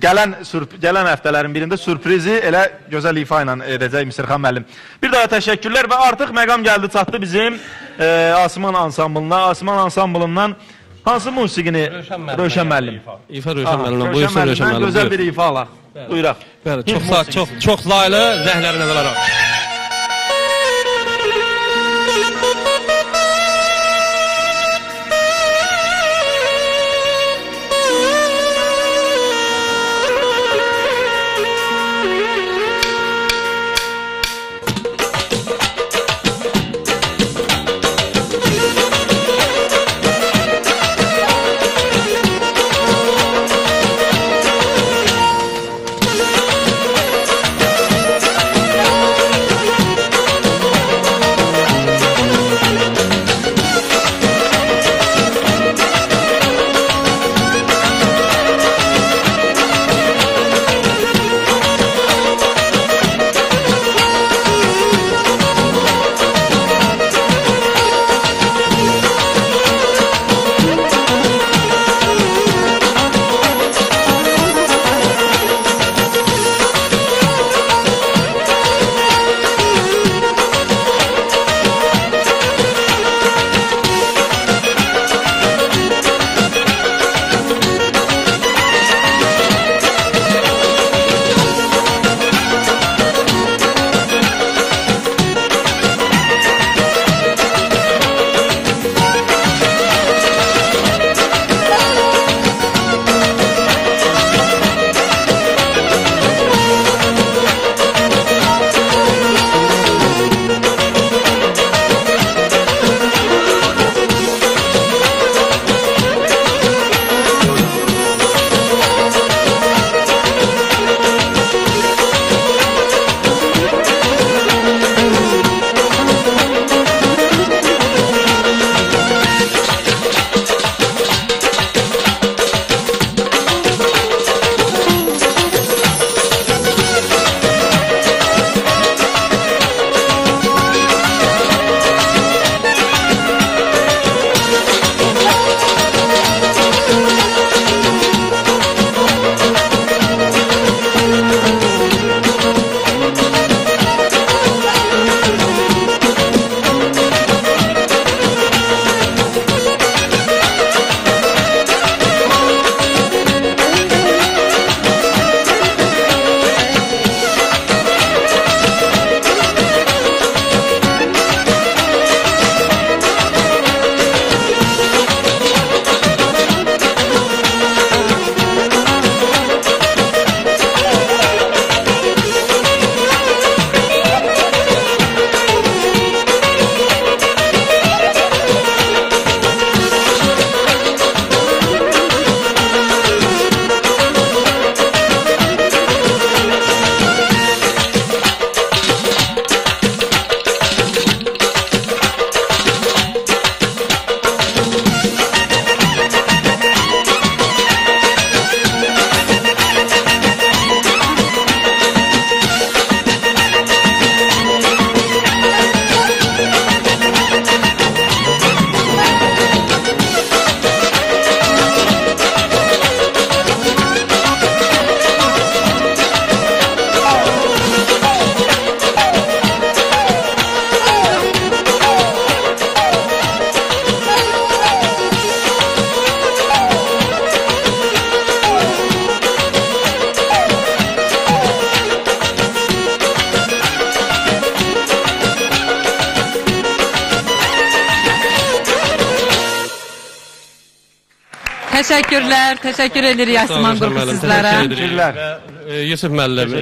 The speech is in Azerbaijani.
gələn gələn həftələrin birində sürprizi elə gözəl ifa ilə edəcək Misirxan müəllim. Bir daha təşəkkürlər və artıq məqam gəldi çatdı bizim e, Asiman ansamblına. Asiman ansamblından hansı musiqini Rövşən müəllim? İfa Rövşən müəllimlə Rövşən buyursun Rövşən müəllim. gözəl bir ifa alaq. Buyuraq. Bəli, çox çox çox laylı zəhlərinə alaraq. Teşekkürler. Teşekkür ederiz Yasmin Grubu sizlere. Teşekkürler. E, Yusuf müəllim.